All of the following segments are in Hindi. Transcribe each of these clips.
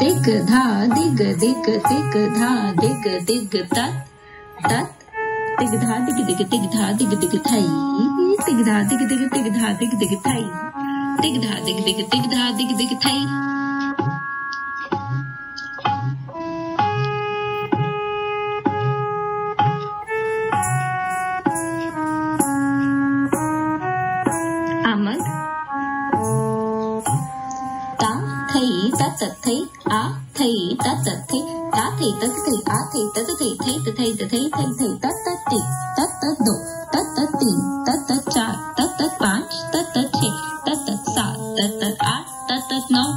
दिग धा दिग दिग दिग धा दिग दिग तत् तत् दिग धा दिग दिग दिग धा दिग दिग थई दिग धा दिग दिग तिग धा दिग दिग थई दिग धा दिग दिग दिग धा दिग दिग थई thì tất tật thấy á thì tất tật thấy đó thì tất thì á thì tất thì thấy tự thấy tự thấy thêm thì tất tất tị tất tất độ tất tất tị tất tất trại tất tất bán tất tất thịt tất tất sợ tất tất á tất tất nó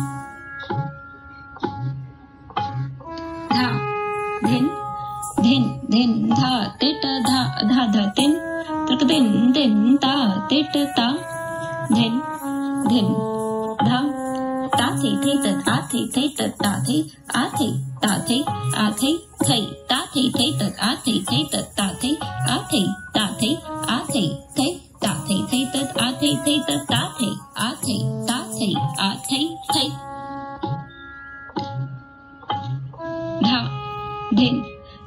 thà đến đến đến thà tết thà thà thà tên tất đến đến ta tết ta đến đến આથી થઈ તત તાથી આથી તાથી આથી થઈ તાથી થઈ તત આથી થઈ તત તાથી આથી તાથી આથી થઈ તાથી થઈ તત આથી થઈ તત તાથી આથી તાથી આથી થઈ धा धिन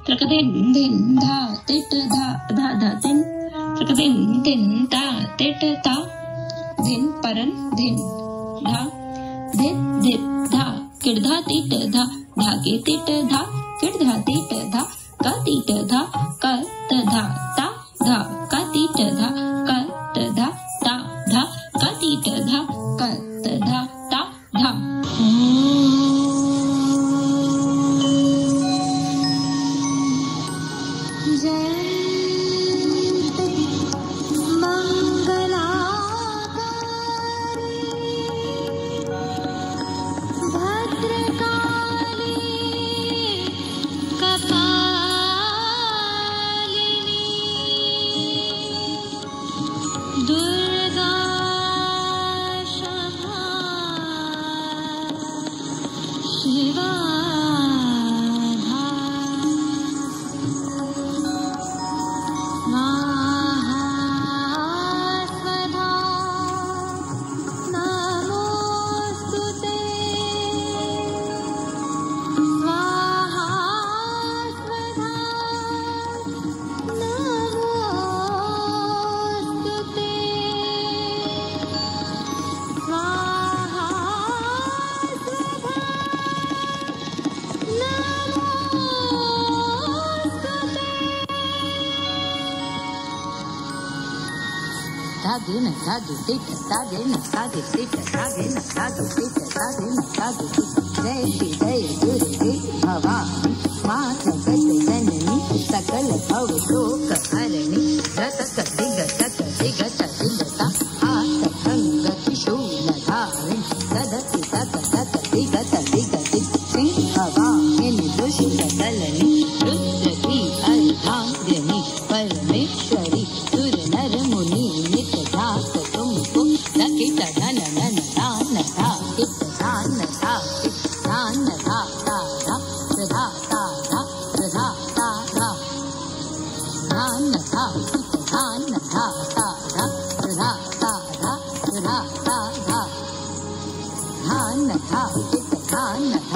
त्रक धिन धिन धा तिट धा धा धा तिन त्रक धिन धिन ता तिट ता धिन परन धिन धा दे दिप धा किडधा तीट धा धागे तीट धा किडधा तीट धा का तीट धा का त धा sade na sade sita sade na sade sita sade na sade sita sade na sade sita jai shri jai guru jai bhava maa sakal jai sakal bhava 啊！